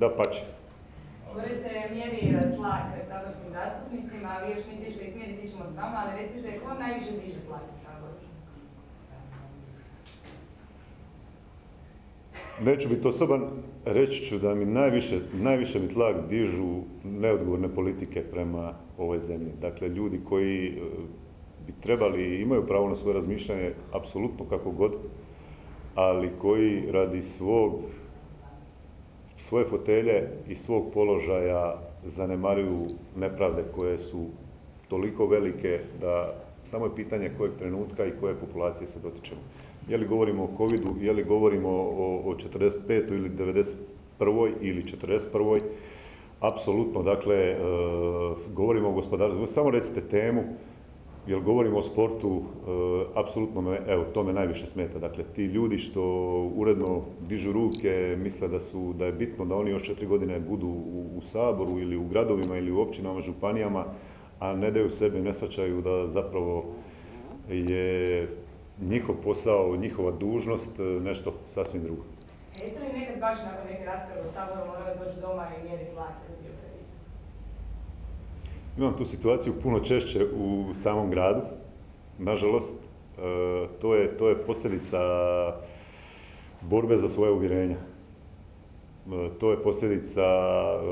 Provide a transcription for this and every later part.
Da pače. Gore se mjeri e, tlak saborskim zastupnicima, a vi još niste išli izmjeriti, ćemo s vama, ali recite ko vam najviše diže tlak u Saboru? Neću biti osoban, reći ću da mi najviše, najviše mi tlak dižu neodgovorne politike prema ovoj zemlji. Dakle, ljudi koji e, bi trebali i imaju pravo na svoje razmišljanje, apsolutno kako god, ali koji radi svog, svoje fotelje i svog položaja zanemaruju nepravde koje su toliko velike da samo je pitanje kojeg trenutka i koje populacije se dotičemo. Je li govorimo o covidu, je li govorimo o, o 45. ili 91. ili 41. Apsolutno, dakle, e, govorimo o gospodarstvu. Samo recite temu, jer govorimo o sportu, e, apsolutno me, evo, to me najviše smeta. Dakle, ti ljudi što uredno dižu ruke, misle da su, da je bitno da oni još četiri godine budu u, Saboru ili u gradovima ili u općinama, županijama, a ne daju sebe, ne shvaćaju da zapravo je njihov posao, njihova dužnost e, nešto sasvim drugo. Jeste li nekad baš nakon neke rasprave u Saboru morali doći doma i mjeriti previsok? Imam tu situaciju puno češće u samom gradu, nažalost. E, to, je, to je posljedica borbe za svoje uvjerenja. E, to je posljedica e,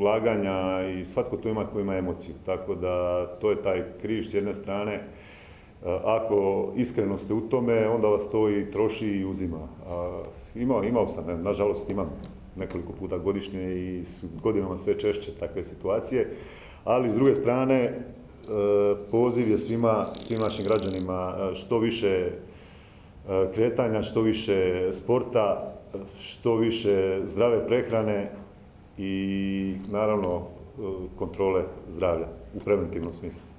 ulaganja i svatko tu ima koji ima emociju. Tako da to je taj križ s jedne strane. Ako iskreno ste u tome, onda vas to i troši i uzima. Imao, imao sam, nažalost imam nekoliko puta godišnje i s godinama sve češće takve situacije, ali s druge strane e, poziv je svima, svim našim građanima e, što više e, kretanja, što više sporta, što više zdrave prehrane i naravno kontrole zdravlja u preventivnom smislu.